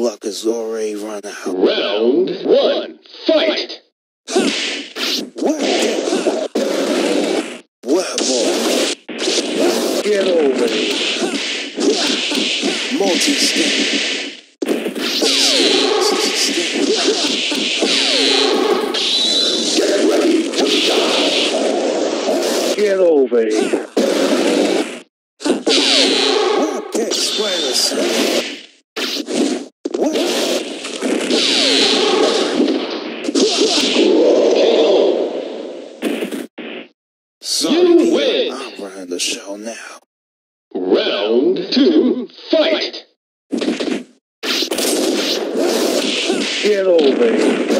shell now. Round one. Fight! What? What? Get over it. Multi-step. Get over it. Sorry, You win. I'm running the show now. Round two. Fight! Get over it.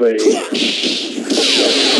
it.